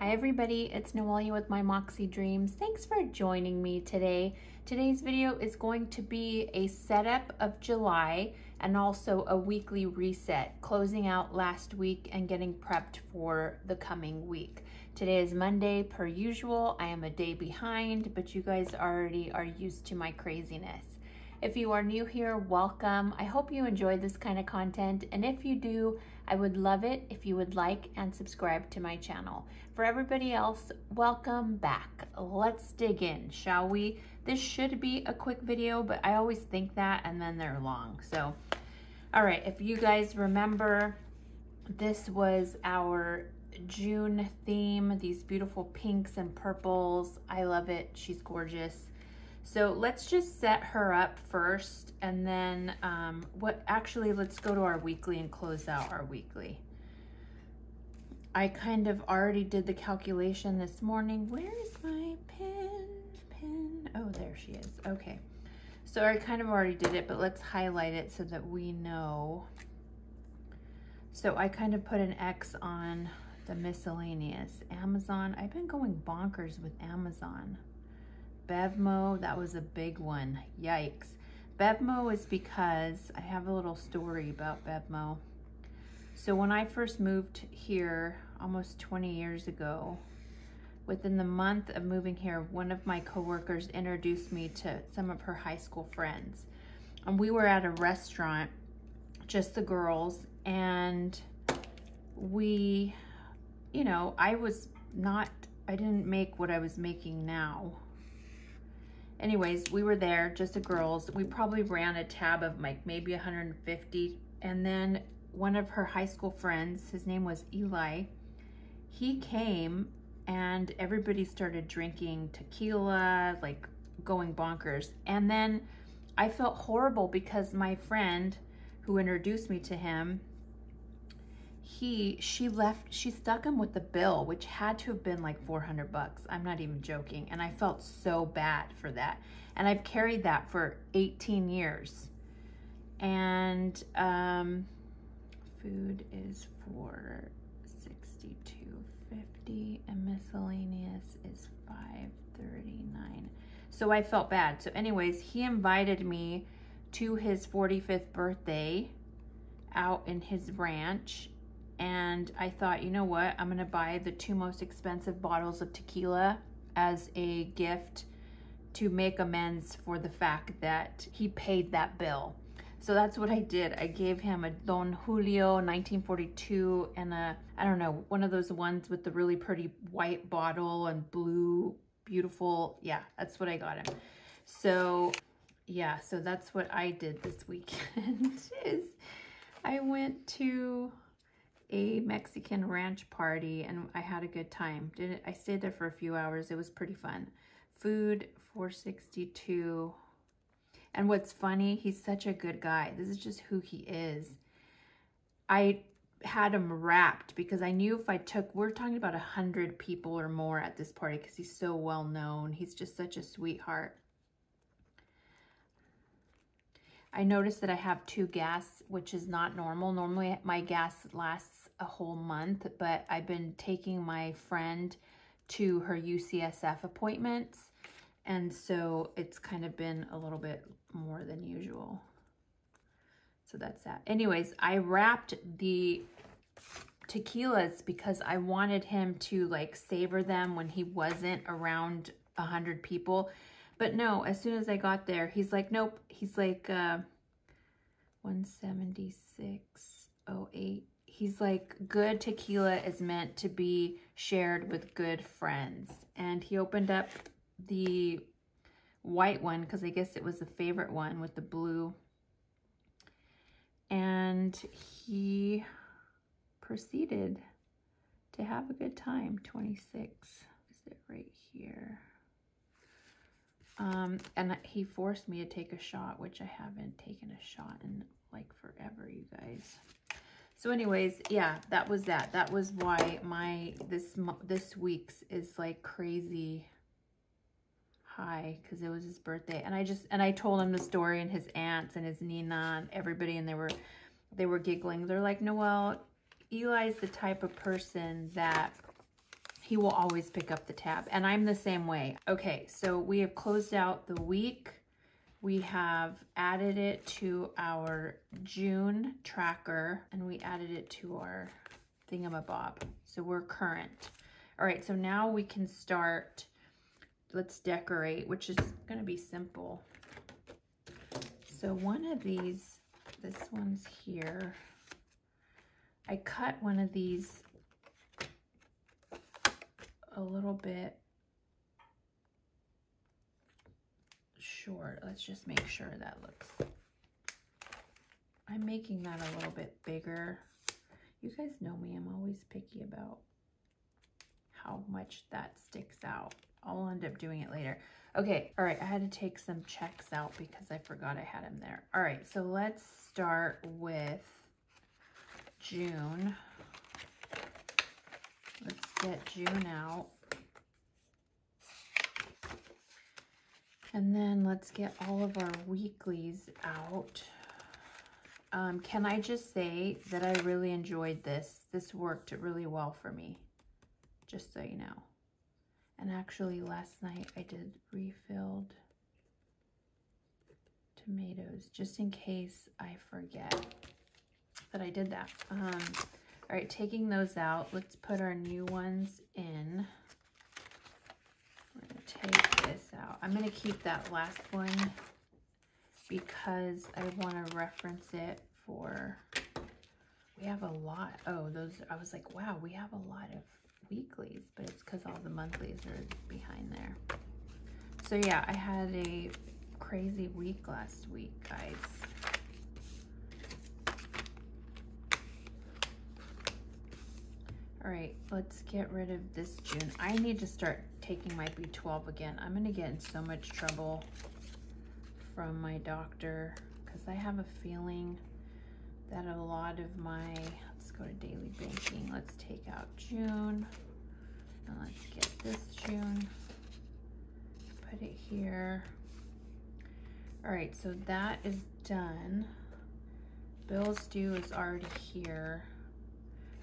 Hi everybody, it's Noelia with My Moxie Dreams. Thanks for joining me today. Today's video is going to be a setup of July and also a weekly reset, closing out last week and getting prepped for the coming week. Today is Monday per usual. I am a day behind, but you guys already are used to my craziness. If you are new here, welcome. I hope you enjoy this kind of content. And if you do, I would love it if you would like and subscribe to my channel. For everybody else, welcome back. Let's dig in, shall we? This should be a quick video, but I always think that and then they're long. So, all right, if you guys remember, this was our June theme, these beautiful pinks and purples. I love it. She's gorgeous. So let's just set her up first and then um, what actually let's go to our weekly and close out our weekly. I kind of already did the calculation this morning. Where is my pen? Pen. Oh, there she is. Okay. So I kind of already did it, but let's highlight it so that we know. So I kind of put an X on the miscellaneous. Amazon. I've been going bonkers with Amazon. Bevmo, that was a big one. Yikes. Bevmo is because I have a little story about Bevmo. So when I first moved here almost 20 years ago, within the month of moving here, one of my coworkers introduced me to some of her high school friends. And we were at a restaurant, just the girls, and we, you know, I was not, I didn't make what I was making now anyways, we were there, just the girls. We probably ran a tab of like maybe 150. And then one of her high school friends, his name was Eli, he came and everybody started drinking tequila, like going bonkers. And then I felt horrible because my friend who introduced me to him, he she left she stuck him with the bill which had to have been like 400 bucks. I'm not even joking. And i felt so bad for that. And i've carried that for 18 years. And um food is for 62.50 and miscellaneous is 539 so i felt bad. So anyways he invited me to his 45th birthday out in his ranch and I thought, you know what, I'm gonna buy the two most expensive bottles of tequila as a gift to make amends for the fact that he paid that bill. So that's what I did. I gave him a Don Julio 1942 and a, I don't know, one of those ones with the really pretty white bottle and blue, beautiful. Yeah, that's what I got him. So yeah, so that's what I did this weekend is I went to a Mexican ranch party and I had a good time. Did it, I stayed there for a few hours. It was pretty fun. Food 462. And what's funny, he's such a good guy. This is just who he is. I had him wrapped because I knew if I took, we're talking about a hundred people or more at this party because he's so well known. He's just such a sweetheart. I noticed that I have two gas, which is not normal. Normally my gas lasts a whole month, but I've been taking my friend to her UCSF appointments. And so it's kind of been a little bit more than usual. So that's that. Anyways, I wrapped the tequilas because I wanted him to like savor them when he wasn't around a hundred people. But no, as soon as I got there, he's like, nope. He's like, uh, 176.08. He's like, good tequila is meant to be shared with good friends. And he opened up the white one because I guess it was the favorite one with the blue. And he proceeded to have a good time. 26 is it right here. Um, and he forced me to take a shot, which I haven't taken a shot in like forever, you guys. So anyways, yeah, that was that. That was why my, this, this week's is like crazy high because it was his birthday. And I just, and I told him the story and his aunts and his Nina and everybody, and they were, they were giggling. They're like, Noelle, Eli's the type of person that he will always pick up the tab and I'm the same way. Okay, so we have closed out the week. We have added it to our June tracker and we added it to our thingamabob. So we're current. All right, so now we can start, let's decorate, which is gonna be simple. So one of these, this one's here. I cut one of these a little bit short. Let's just make sure that looks, I'm making that a little bit bigger. You guys know me, I'm always picky about how much that sticks out. I'll end up doing it later. Okay, all right, I had to take some checks out because I forgot I had them there. All right, so let's start with June. Let's get June out. And then let's get all of our weeklies out. Um, can I just say that I really enjoyed this? This worked really well for me, just so you know. And actually last night I did refilled tomatoes, just in case I forget that I did that. Um, all right, taking those out, let's put our new ones in. We're gonna take this out. I'm gonna keep that last one because I wanna reference it for, we have a lot. Oh, those, I was like, wow, we have a lot of weeklies, but it's because all the monthlies are behind there. So yeah, I had a crazy week last week, guys. All right, let's get rid of this June. I need to start taking my B12 again. I'm gonna get in so much trouble from my doctor because I have a feeling that a lot of my, let's go to daily banking. Let's take out June and let's get this June, put it here. All right, so that is done. Bills due is already here.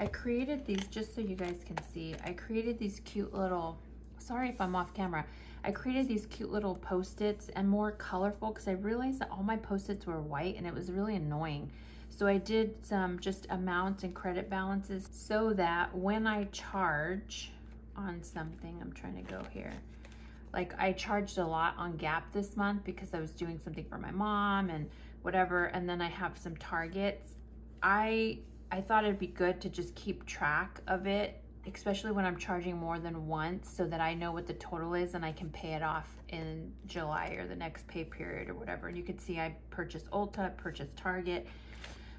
I created these, just so you guys can see, I created these cute little, sorry if I'm off camera, I created these cute little post-its and more colorful because I realized that all my post-its were white and it was really annoying. So I did some just amounts and credit balances so that when I charge on something, I'm trying to go here, like I charged a lot on Gap this month because I was doing something for my mom and whatever, and then I have some Targets. I I thought it'd be good to just keep track of it, especially when I'm charging more than once so that I know what the total is and I can pay it off in July or the next pay period or whatever. And you can see I purchased Ulta, purchased Target,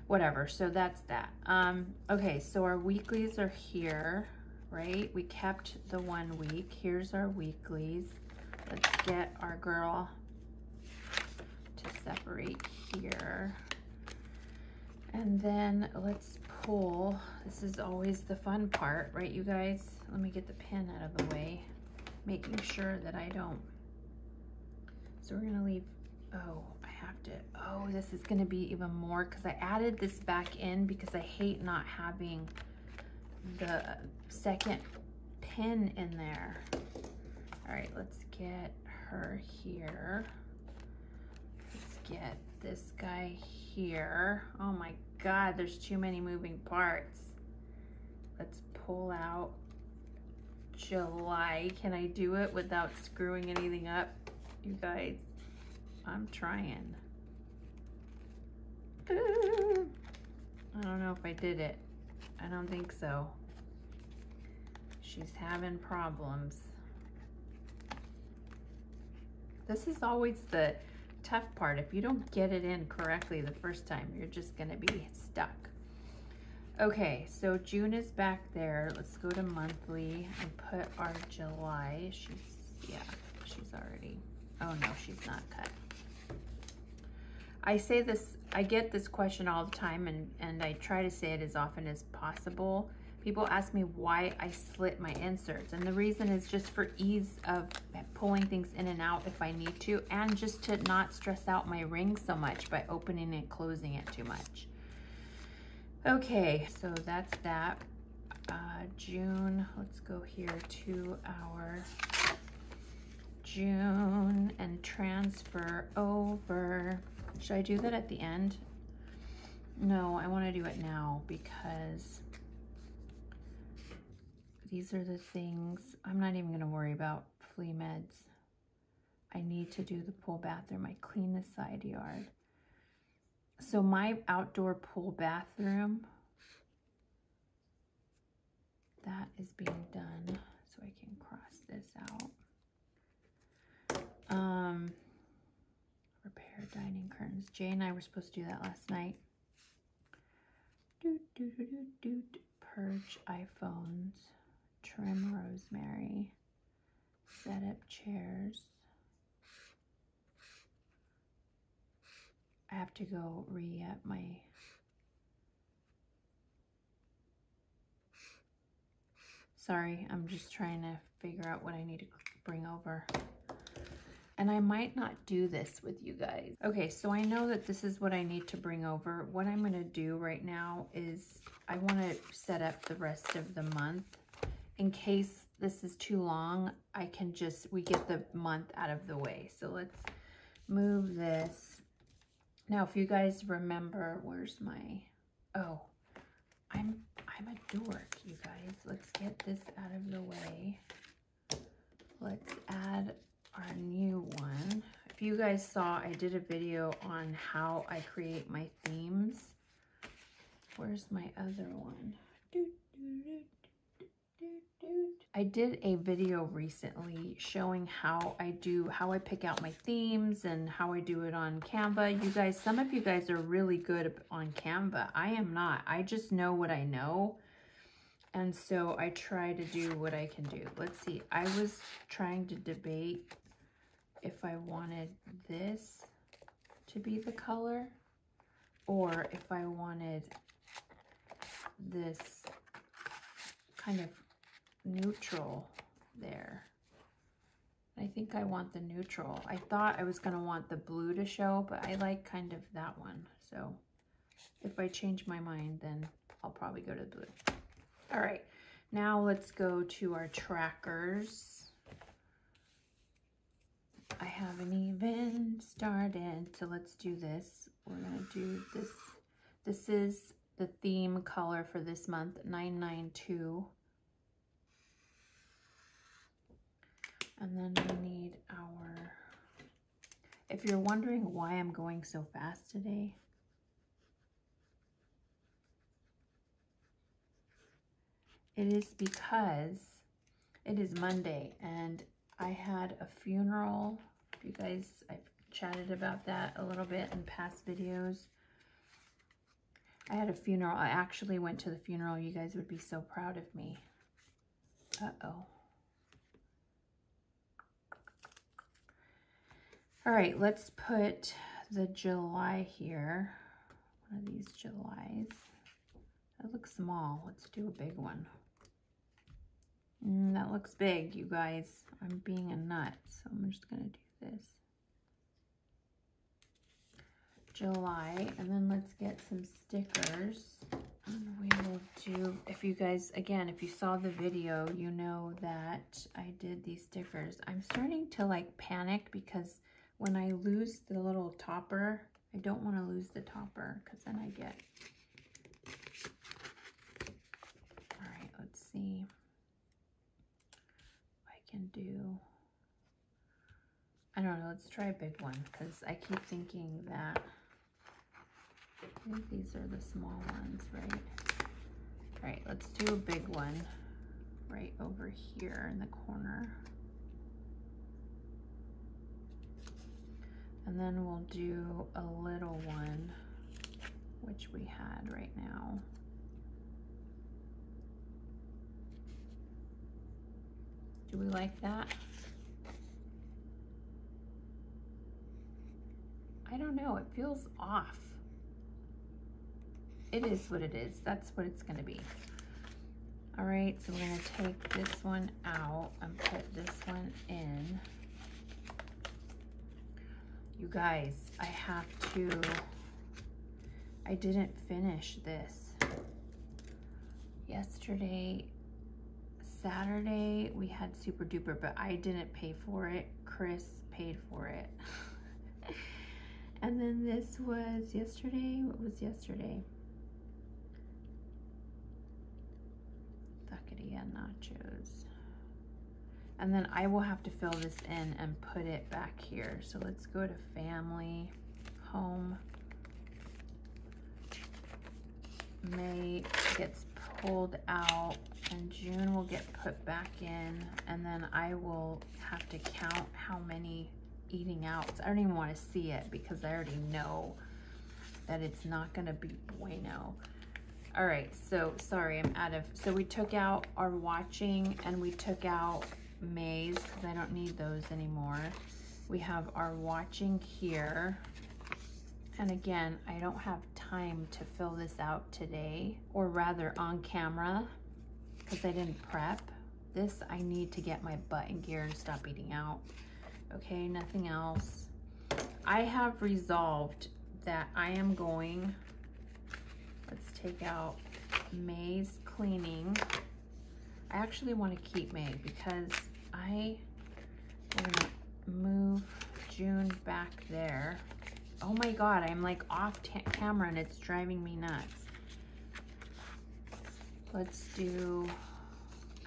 whatever. So that's that. Um, okay, so our weeklies are here, right? We kept the one week. Here's our weeklies. Let's get our girl to separate here. And then let's This is always the fun part, right, you guys? Let me get the pin out of the way, making sure that I don't. So we're gonna leave, oh, I have to, oh, this is gonna be even more because I added this back in because I hate not having the second pin in there. All right, let's get her here. Let's get this guy here. Oh my God, there's too many moving parts. Let's pull out July. Can I do it without screwing anything up? You guys, I'm trying. I don't know if I did it. I don't think so. She's having problems. This is always the tough part. If you don't get it in correctly the first time, you're just gonna be stuck. Okay, so June is back there. Let's go to monthly and put our July. She's, yeah, she's already, oh no, she's not cut. I say this, I get this question all the time and, and I try to say it as often as possible people ask me why I slit my inserts. And the reason is just for ease of pulling things in and out if I need to, and just to not stress out my ring so much by opening and closing it too much. Okay, so that's that. uh, June. Let's go here to our June and transfer over. Should I do that at the end? No, I want to do it now because these are the things I'm not even going to worry about flea meds. I need to do the pool bathroom. I clean the side yard. So my outdoor pool bathroom, that is being done. So I can cross this out. Um, repair dining curtains. Jay and I were supposed to do that last night. Doot, doot, doot, doot, doot. Purge iPhones. Trim rosemary. Set up chairs. I have to go re-up my Sorry, I'm just trying to figure out what I need to bring over. And I might not do this with you guys. Okay, so I know that this is what I need to bring over. What I'm gonna do right now is I wanna set up the rest of the month. In case this is too long, I can just, we get the month out of the way. So let's move this now, if you guys remember, where's my, oh, I'm, I'm a dork, you guys. Let's get this out of the way. Let's add our new one. If you guys saw, I did a video on how I create my themes. Where's my other one? I did a video recently showing how I do, how I pick out my themes and how I do it on Canva. You guys, some of you guys are really good on Canva. I am not. I just know what I know. And so I try to do what I can do. Let's see. I was trying to debate if I wanted this to be the color or if I wanted this kind of neutral there. I think I want the neutral. I thought I was going to want the blue to show, but I like kind of that one. So if I change my mind, then I'll probably go to the blue. All right, now let's go to our trackers. I haven't even started, so let's do this. We're to do this. This is the theme color for this month, 992. And then we need our, if you're wondering why I'm going so fast today, it is because it is Monday and I had a funeral. You guys, I've chatted about that a little bit in past videos. I had a funeral. I actually went to the funeral. You guys would be so proud of me. Uh-oh. All right, let's put the July here. One of these Julys. That looks small. Let's do a big one. Mm, that looks big, you guys. I'm being a nut, so I'm just going to do this. July, and then let's get some stickers. And we will do, if you guys, again, if you saw the video, you know that I did these stickers. I'm starting to like panic because when I lose the little topper, I don't want to lose the topper because then I get, all right, let's see I can do, I don't know, let's try a big one because I keep thinking that these are the small ones, right? All right, let's do a big one right over here in the corner. And then we'll do a little one, which we had right now. Do we like that? I don't know, it feels off. It is what it is. That's what it's gonna be. All right, so we're gonna take this one out and put this one in. You guys, I have to, I didn't finish this. yesterday, Saturday, we had Super Duper, but I didn't pay for it. Chris paid for it. and then this was yesterday. What was yesterday? Taqueria nachos. And then I will have to fill this in and put it back here. So let's go to family, home. May gets pulled out and June will get put back in and then I will have to count how many eating outs. I don't even want to see it because I already know that it's not going to be bueno. All right, so sorry, I'm out of, so we took out our watching and we took out May's because I don't need those anymore. We have our watching here. And again, I don't have time to fill this out today, or rather on camera, because I didn't prep. This I need to get my butt in gear and stop eating out. Okay, nothing else. I have resolved that I am going, let's take out May's cleaning. I actually want to keep May because I am to move June back there. Oh my God, I'm like off camera and it's driving me nuts. Let's do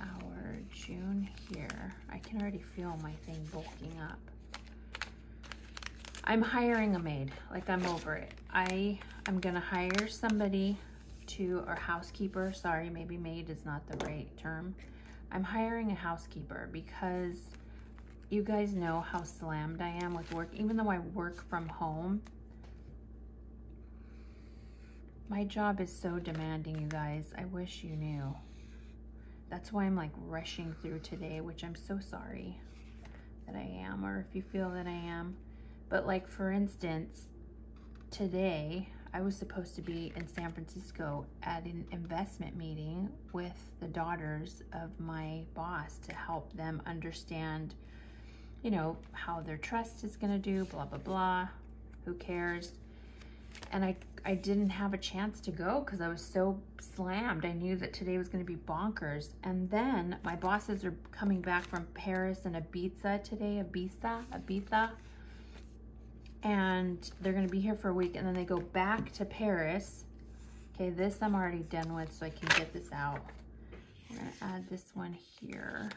our June here. I can already feel my thing bulking up. I'm hiring a maid, like I'm over it. I am gonna hire somebody to, or housekeeper, sorry, maybe maid is not the right term. I'm hiring a housekeeper because you guys know how slammed I am with work. Even though I work from home, my job is so demanding, you guys. I wish you knew. That's why I'm like rushing through today, which I'm so sorry that I am, or if you feel that I am. But like, for instance, today I was supposed to be in San Francisco at an investment meeting with the daughters of my boss to help them understand, you know, how their trust is going to do, blah, blah, blah. Who cares? and I, I didn't have a chance to go because I was so slammed. I knew that today was going to be bonkers. And then my bosses are coming back from Paris and Ibiza today, Ibiza, Ibiza. And they're to be here for a week and then they go back to Paris. Okay, this I'm already done with so I can get this out. I'm going to add this one here.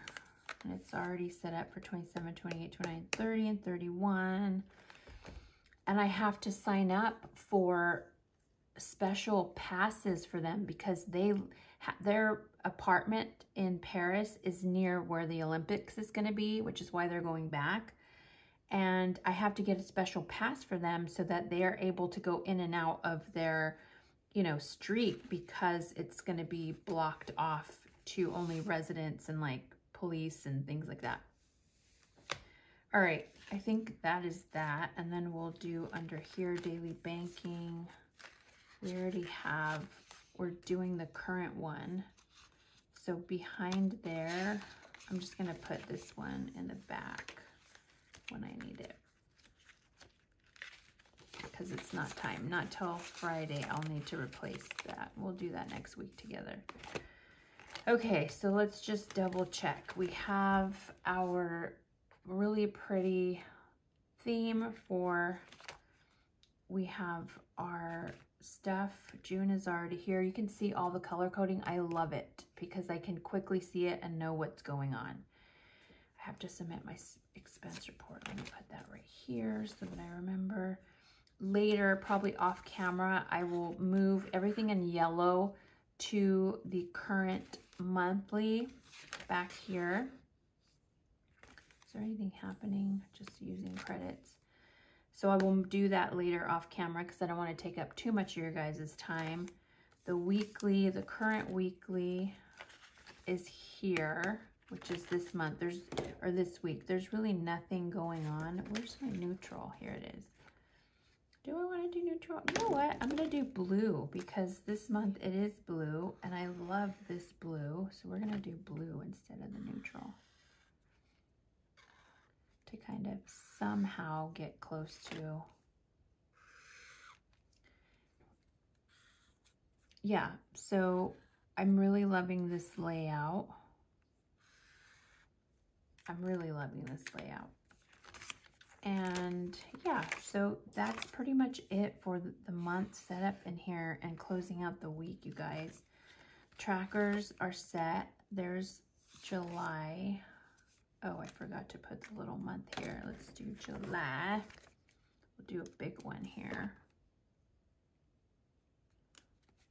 And it's already set up for 27, 28, 29, 30, and 31 and I have to sign up for special passes for them because they their apartment in Paris is near where the Olympics is going to be, which is why they're going back. And I have to get a special pass for them so that they are able to go in and out of their, you know, street because it's going to be blocked off to only residents and like police and things like that. All right, I think that is that. And then we'll do under here, daily banking. We already have, we're doing the current one. So behind there, I'm just gonna put this one in the back when I need it. Because it's not time, not till Friday, I'll need to replace that. We'll do that next week together. Okay, so let's just double check. We have our really pretty theme for, we have our stuff. June is already here. You can see all the color coding. I love it because I can quickly see it and know what's going on. I have to submit my expense report. Let me put that right here so that I remember. Later, probably off camera, I will move everything in yellow to the current monthly back here. Is there anything happening? Just using credits. So I will do that later off camera because I don't want to take up too much of your guys' time. The weekly, the current weekly is here, which is this month. There's, or this week. There's really nothing going on. Where's my neutral? Here it is. Do I want to do neutral? You know what? I'm going to do blue because this month it is blue and I love this blue. So we're going to do blue instead of the neutral to kind of somehow get close to yeah so I'm really loving this layout. I'm really loving this layout. And yeah, so that's pretty much it for the month setup in here and closing out the week, you guys. Trackers are set. There's July. Oh, I forgot to put the little month here. Let's do July. We'll do a big one here.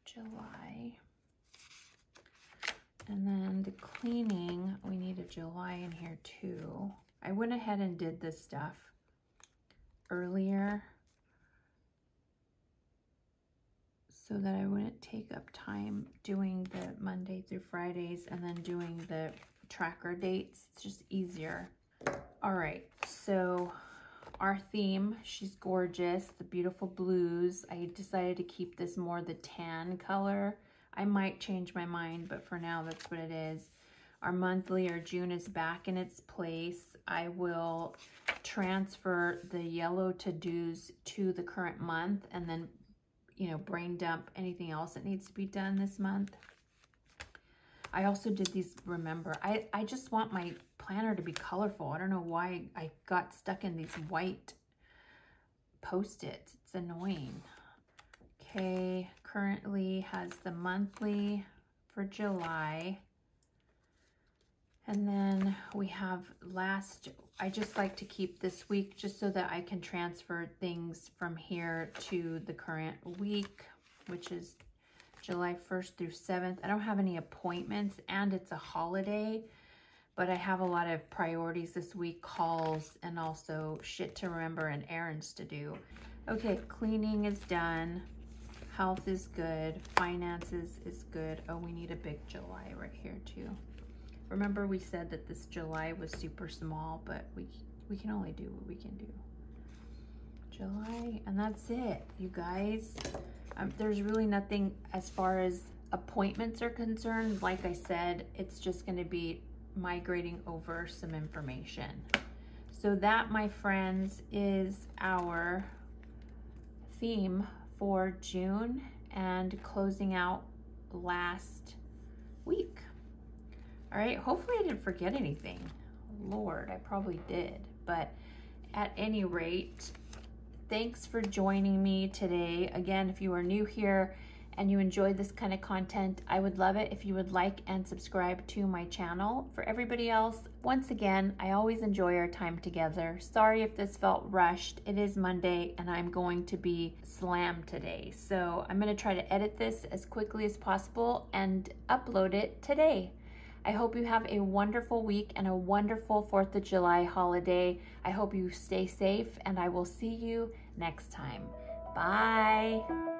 July. And then the cleaning, we need a July in here too. I went ahead and did this stuff earlier so that I wouldn't take up time doing the Monday through Fridays and then doing the tracker dates. It's just easier. All right, so our theme, she's gorgeous, the beautiful blues. I decided to keep this more the tan color. I might change my mind, but for now, that's what it is. Our monthly or June is back in its place. I will transfer the yellow to-dos to the current month and then, you know, brain dump anything else that needs to be done this month. I also did these, remember, I, I just want my planner to be colorful. I don't know why I got stuck in these white post-its. It's annoying. Okay, currently has the monthly for July. And then we have last, I just like to keep this week just so that I can transfer things from here to the current week, which is July 1st through 7th. I don't have any appointments and it's a holiday, but I have a lot of priorities this week, calls, and also shit to remember and errands to do. Okay, cleaning is done. Health is good. Finances is good. Oh, we need a big July right here too. Remember we said that this July was super small, but we, we can only do what we can do. July, and that's it, you guys. Um, there's really nothing as far as appointments are concerned. Like I said, it's just gonna be migrating over some information. So that, my friends, is our theme for June and closing out last week. All right, hopefully I didn't forget anything. Lord, I probably did. But at any rate, Thanks for joining me today. Again, if you are new here and you enjoy this kind of content, I would love it if you would like and subscribe to my channel. For everybody else, once again, I always enjoy our time together. Sorry if this felt rushed. It is Monday and I'm going to be slammed today. So I'm gonna try to edit this as quickly as possible and upload it today. I hope you have a wonderful week and a wonderful 4th of July holiday. I hope you stay safe and I will see you next time. Bye.